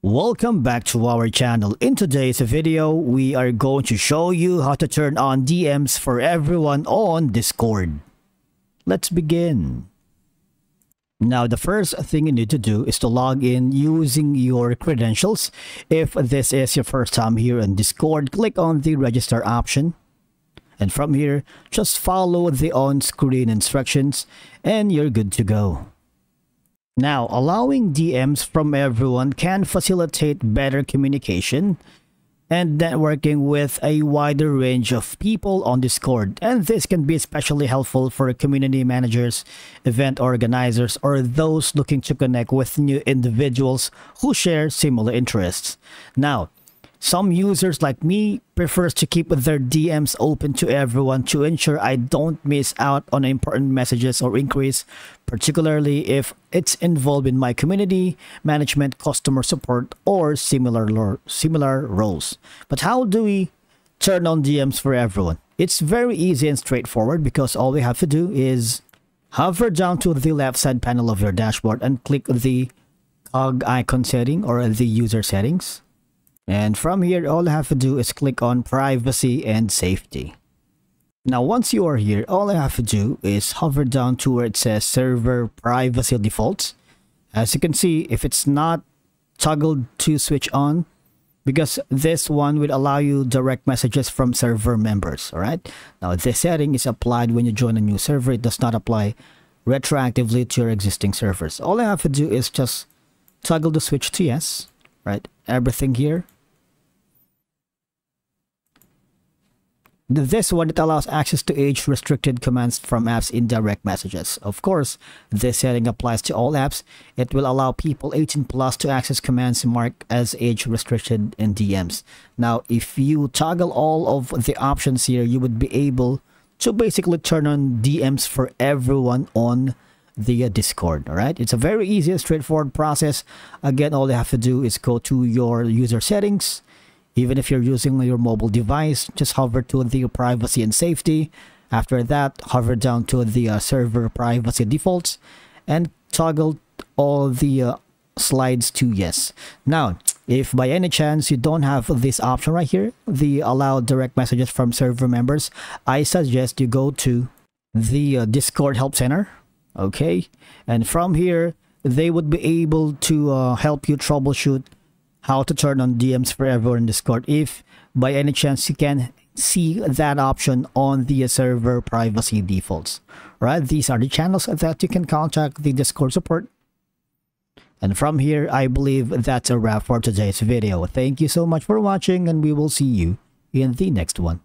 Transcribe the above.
Welcome back to our channel. In today's video, we are going to show you how to turn on DMs for everyone on Discord. Let's begin. Now, the first thing you need to do is to log in using your credentials. If this is your first time here in Discord, click on the register option. And from here, just follow the on-screen instructions and you're good to go. Now, allowing DMs from everyone can facilitate better communication and networking with a wider range of people on Discord. And this can be especially helpful for community managers, event organizers, or those looking to connect with new individuals who share similar interests. Now, some users like me prefers to keep their DMs open to everyone to ensure I don't miss out on important messages or inquiries, particularly if it's involved in my community, management, customer support, or similar similar roles. But how do we turn on DMs for everyone? It's very easy and straightforward because all we have to do is hover down to the left side panel of your dashboard and click the cog icon setting or the user settings. And from here, all I have to do is click on privacy and safety. Now, once you are here, all I have to do is hover down to where it says server privacy defaults. As you can see, if it's not toggled to switch on, because this one will allow you direct messages from server members, all right? Now, this setting is applied when you join a new server. It does not apply retroactively to your existing servers. All I have to do is just toggle the switch to yes, right? Everything here This one it allows access to age-restricted commands from apps in direct messages. Of course, this setting applies to all apps. It will allow people 18 plus to access commands marked as age-restricted in DMs. Now, if you toggle all of the options here, you would be able to basically turn on DMs for everyone on the uh, Discord. All right, it's a very easy, straightforward process. Again, all you have to do is go to your user settings even if you're using your mobile device, just hover to the privacy and safety. After that, hover down to the uh, server privacy defaults and toggle all the uh, slides to yes. Now, if by any chance you don't have this option right here, the allow direct messages from server members, I suggest you go to the uh, Discord Help Center. Okay. And from here, they would be able to uh, help you troubleshoot how to turn on DMs for everyone in Discord if by any chance you can see that option on the server privacy defaults. Right, these are the channels that you can contact the Discord support. And from here, I believe that's a wrap for today's video. Thank you so much for watching and we will see you in the next one.